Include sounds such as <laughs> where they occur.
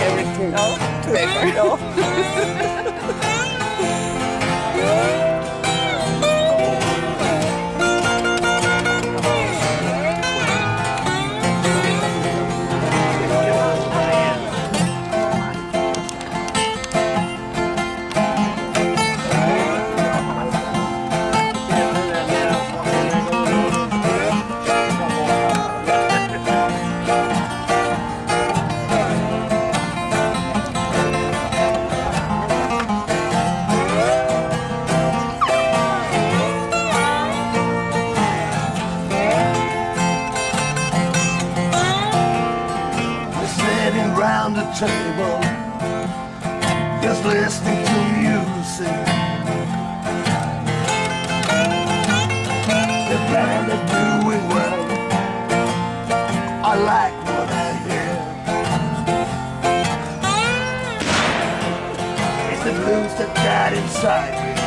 Everything. No. Paper. No. <laughs> <laughs> table, just listening to music. The band are doing well. I like what I hear. It's the blues that died inside me.